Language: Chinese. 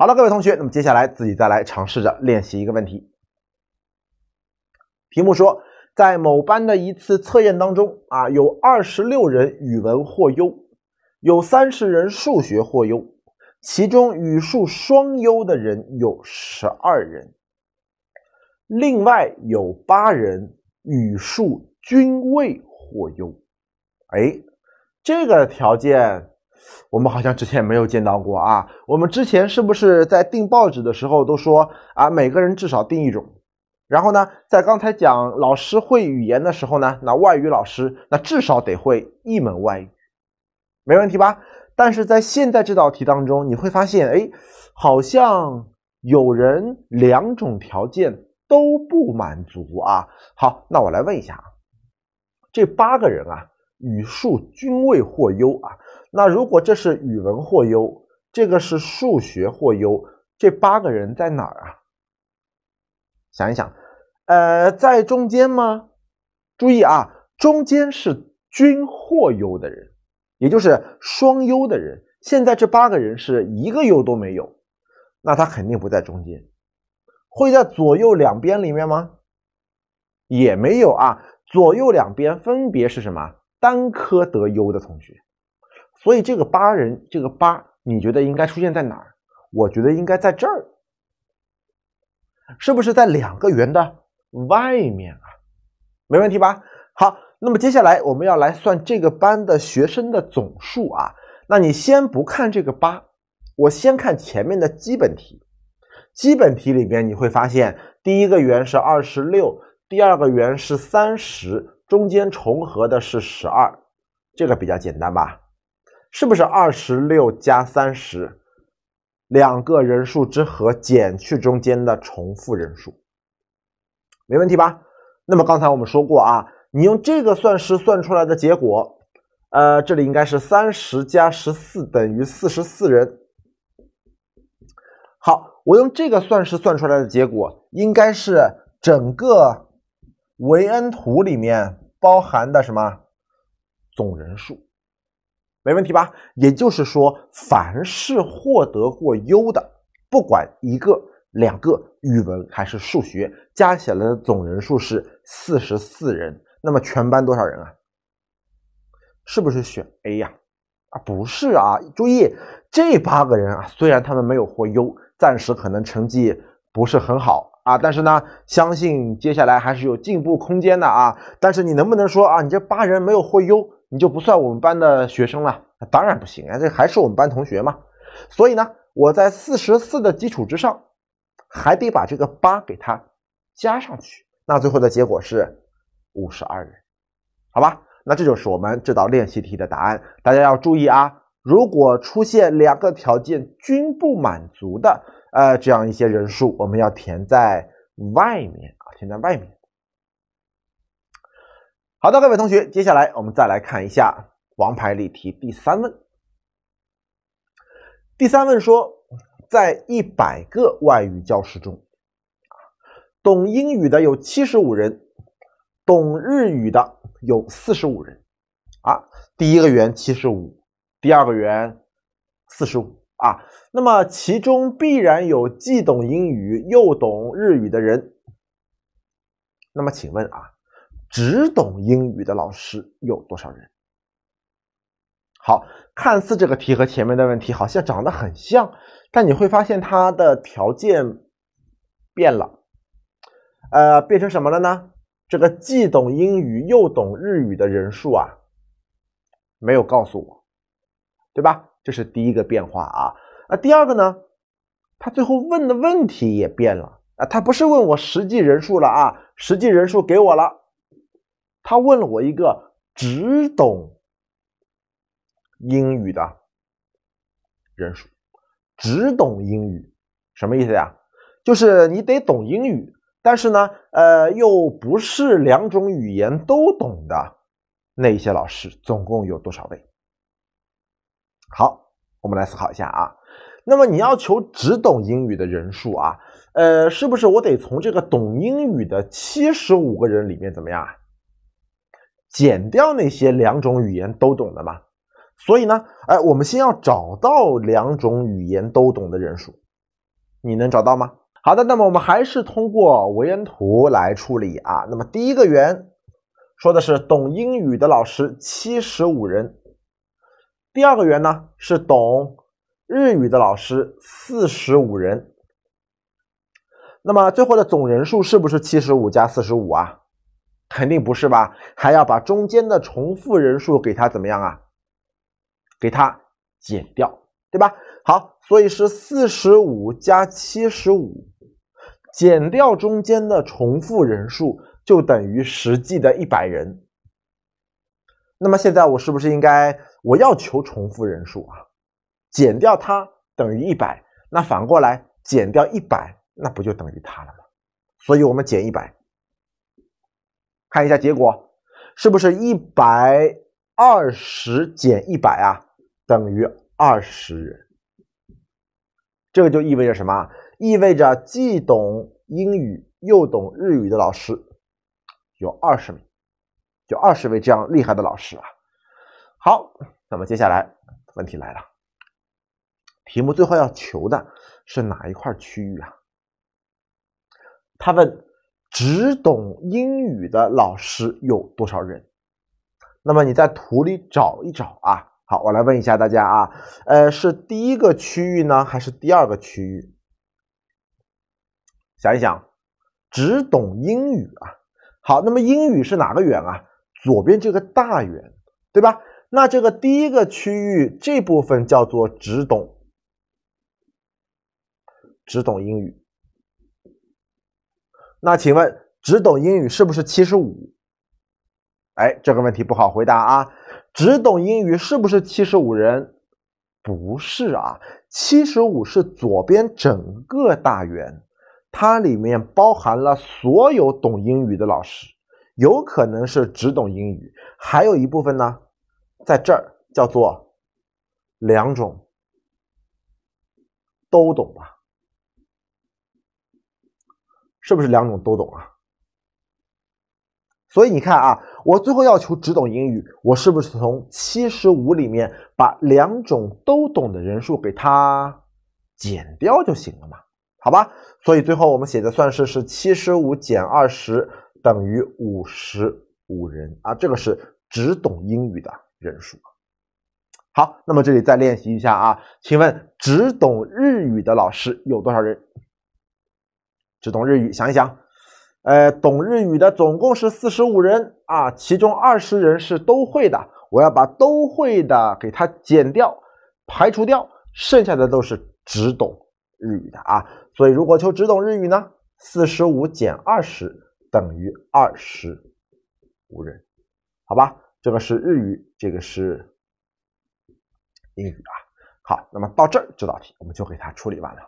好了，各位同学，那么接下来自己再来尝试着练习一个问题。题目说，在某班的一次测验当中啊，有二十六人语文获优，有三十人数学获优，其中语数双优的人有十二人，另外有八人语数均未获优。哎，这个条件我们好像之前没有见到过啊。我们之前是不是在订报纸的时候都说啊，每个人至少订一种？然后呢，在刚才讲老师会语言的时候呢，那外语老师那至少得会一门外语，没问题吧？但是在现在这道题当中，你会发现，哎，好像有人两种条件都不满足啊。好，那我来问一下啊，这八个人啊，语数均未获优啊。那如果这是语文或优，这个是数学或优，这八个人在哪儿啊？想一想，呃，在中间吗？注意啊，中间是均或优的人，也就是双优的人。现在这八个人是一个优都没有，那他肯定不在中间，会在左右两边里面吗？也没有啊，左右两边分别是什么？单科得优的同学。所以这个八人，这个八，你觉得应该出现在哪儿？我觉得应该在这儿。是不是在两个圆的外面啊？没问题吧？好，那么接下来我们要来算这个班的学生的总数啊。那你先不看这个八，我先看前面的基本题。基本题里边你会发现，第一个圆是二十六，第二个圆是三十，中间重合的是十二，这个比较简单吧？是不是二十六加三十？两个人数之和减去中间的重复人数，没问题吧？那么刚才我们说过啊，你用这个算式算出来的结果，呃，这里应该是三十加十四等于四十四人。好，我用这个算式算出来的结果，应该是整个维恩图里面包含的什么总人数。没问题吧？也就是说，凡是获得过优的，不管一个、两个，语文还是数学，加起来的总人数是四十四人。那么全班多少人啊？是不是选 A 呀？啊，不是啊！注意，这八个人啊，虽然他们没有获优，暂时可能成绩不是很好啊，但是呢，相信接下来还是有进步空间的啊。但是你能不能说啊，你这八人没有获优？你就不算我们班的学生了？那当然不行啊，这还是我们班同学嘛。所以呢，我在四十四的基础之上，还得把这个八给它加上去。那最后的结果是五十二人，好吧？那这就是我们这道练习题的答案。大家要注意啊，如果出现两个条件均不满足的，呃，这样一些人数，我们要填在外面啊，填在外面。好的，各位同学，接下来我们再来看一下王牌例题第三问。第三问说，在一百个外语教师中，懂英语的有七十五人，懂日语的有四十五人。啊，第一个圆七十五，第二个圆四十五啊。那么其中必然有既懂英语又懂日语的人。那么请问啊？只懂英语的老师有多少人？好，看似这个题和前面的问题好像长得很像，但你会发现它的条件变了，呃，变成什么了呢？这个既懂英语又懂日语的人数啊，没有告诉我，对吧？这是第一个变化啊。啊，第二个呢，他最后问的问题也变了啊，他不是问我实际人数了啊，实际人数给我了。他问了我一个只懂英语的人数，只懂英语什么意思呀？就是你得懂英语，但是呢，呃，又不是两种语言都懂的那些老师，总共有多少位？好，我们来思考一下啊。那么你要求只懂英语的人数啊，呃，是不是我得从这个懂英语的七十五个人里面怎么样？减掉那些两种语言都懂的嘛，所以呢，哎，我们先要找到两种语言都懂的人数。你能找到吗？好的，那么我们还是通过维恩图来处理啊。那么第一个圆说的是懂英语的老师七十五人，第二个圆呢是懂日语的老师四十五人。那么最后的总人数是不是七十五加四十五啊？肯定不是吧？还要把中间的重复人数给它怎么样啊？给它减掉，对吧？好，所以是四十五加七十五，减掉中间的重复人数，就等于实际的一百人。那么现在我是不是应该我要求重复人数啊？减掉它等于一百，那反过来减掉一百，那不就等于它了吗？所以我们减一百，看一下结果，是不是一百二十减一百啊？等于二十人，这个就意味着什么？意味着既懂英语又懂日语的老师有二十名，就二十位这样厉害的老师啊。好，那么接下来问题来了，题目最后要求的是哪一块区域啊？他问只懂英语的老师有多少人？那么你在图里找一找啊。好，我来问一下大家啊，呃，是第一个区域呢，还是第二个区域？想一想，只懂英语啊。好，那么英语是哪个圆啊？左边这个大圆，对吧？那这个第一个区域这部分叫做只懂，只懂英语。那请问，只懂英语是不是七十五？哎，这个问题不好回答啊。只懂英语是不是七十五人？不是啊，七十五是左边整个大圆，它里面包含了所有懂英语的老师，有可能是只懂英语，还有一部分呢，在这儿叫做两种都懂吧？是不是两种都懂啊？所以你看啊，我最后要求只懂英语，我是不是从七十五里面把两种都懂的人数给它减掉就行了嘛？好吧，所以最后我们写的算式是七十五减二十等于五十五人啊，这个是只懂英语的人数。好，那么这里再练习一下啊，请问只懂日语的老师有多少人？只懂日语，想一想。呃，懂日语的总共是四十五人啊，其中二十人是都会的，我要把都会的给它减掉，排除掉，剩下的都是只懂日语的啊。所以如果求只懂日语呢，四十五减二十等于二十五人，好吧？这个是日语，这个是英语啊。好，那么到这儿这道题我们就给它处理完了。